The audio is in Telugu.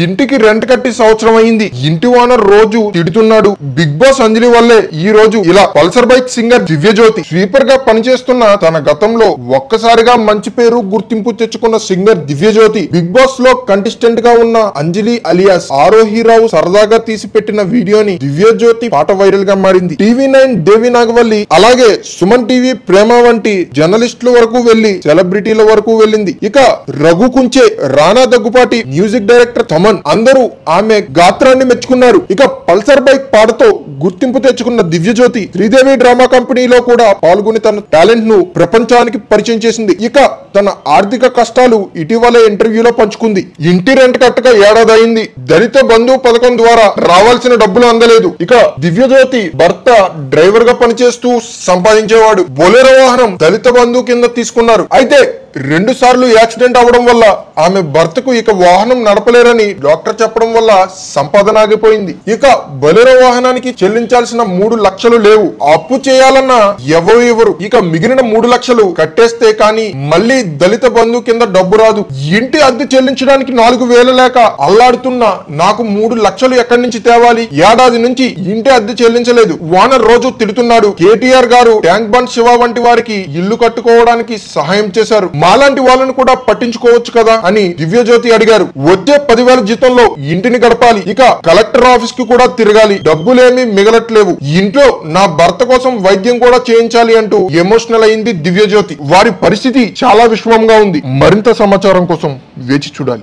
ఇంటికి రెంట్ కట్టి సంవత్సరం అయింది. ఇంటి ఓనర్ రోజు తిడుతున్నాడు. బిగ్ బాస్ అంజలి వల్లే ఈ రోజు ఇలా పల్సర్ బైక్ సింగర్ దివ్యజ్యోతి స్వీపర్గా పనిచేస్తున్న తన గతంలో ఒక్కసారిగా మంచి పేరు గుర్తింపు తెచ్చుకున్న సింగర్ దివ్యజ్యోతి బిగ్ బాస్లో కంటెస్టెంట్గా ఉన్న అంజలి అలియాస్ ఆరోహిరావు సరదాగా తీసి పెట్టిన వీడియోని దివ్యజ్యోతి పాట వైరల్గా మారింది. టీవీ నైన్ దేవి నాగవల్లి అలాగే సుమన్ టీవీ ప్రేమ వంటి జర్నలిస్టుల వరకు వెళ్ళి సెలబ్రిటీల వరకు వెళ్ళింది. ఇక రఘు కుంచే రానా దగ్గుపాటి మ్యూజిక్ డైరెక్టర్ తమన్ అందరూ ఆమె గాత్రాన్ని మెచ్చుకున్నారు. ఇక పల్సర్ బైక్ పాటతో గుర్తింపు తెచ్చుకున్న దివ్యజ్యోతి శ్రీదేవి డ్రామా కంపెనీలో కూడా పాల్గొని తన టాలెంట్ను ప్రపంచానికి పరిచయం చేసింది. ఇక తన ఆర్థిక కష్టాలు ఇటీవల ఇంటర్వ్యూలో పంచుకుంది. ఇంటి రెంట్ కట్టక ఏడాది అయింది దళిత బంధు పథకం ద్వారా రావాల్సిన డబ్బులు అందలేదు. ఇక దివ్యజ్యోతి భర్త డ్రైవర్గా పనిచేస్తూ సంపాదించేవాడు. బొలెరో వాహనం దళిత బంధు కింద తీసుకున్నారు. అయితే రెండు సార్లు యాక్సిడెంట్ అవడం వల్ల ఆమె భర్తకు ఇక వాహనం నడపలేరని డాక్టర్ చెప్పడం వల్ల సంపాదన ఆగిపోయింది. ఇక బొలెరో వాహనానికి చెల్లించాల్సిన మూడు లక్షలు లేవు. అప్పు చేయాలన్న ఎవరు ఎవరు ఇక మిగిలిన మూడు లక్షలు కట్టేస్తే కానీ మళ్ళీ దళిత బంధు కింద డబ్బు రాదు. ఇంటి అద్దె చెల్లించడానికి నాలుగు వేలు లేక అల్లాడుతున్న నాకు మూడు లక్షలు ఎక్కడి నుంచి తేవాలి? ఏడాది నుంచి ఇంటి అద్దె చెల్లించలేదు. వాన రోజు తిడుతున్నాడు. కేటీఆర్ గారు ట్యాంక్ బండ్ శివ వంటి వారికి ఇల్లు కట్టుకోవడానికి సహాయం చేశారు. మాలాంటి వాళ్ళని కూడా పట్టించుకోవచ్చు కదా అని దివ్యజ్యోతి అడిగారు. వచ్చే పదివేల జీతంలో ఇంటిని గడపాలి. ఇక కలెక్టర్ ఆఫీస్కి కూడా తిరగాలి. డబ్బులేమీ మిగలట్లేవు. ఇంట్లో నా భర్త కోసం వైద్యం కూడా చేయించాలి అంటూ ఎమోషనల్ అయింది దివ్యజ్యోతి. వారి పరిస్థితి చాలా విషమంగా ఉంది. మరింత సమాచారం కోసం వేచి చూడాలి.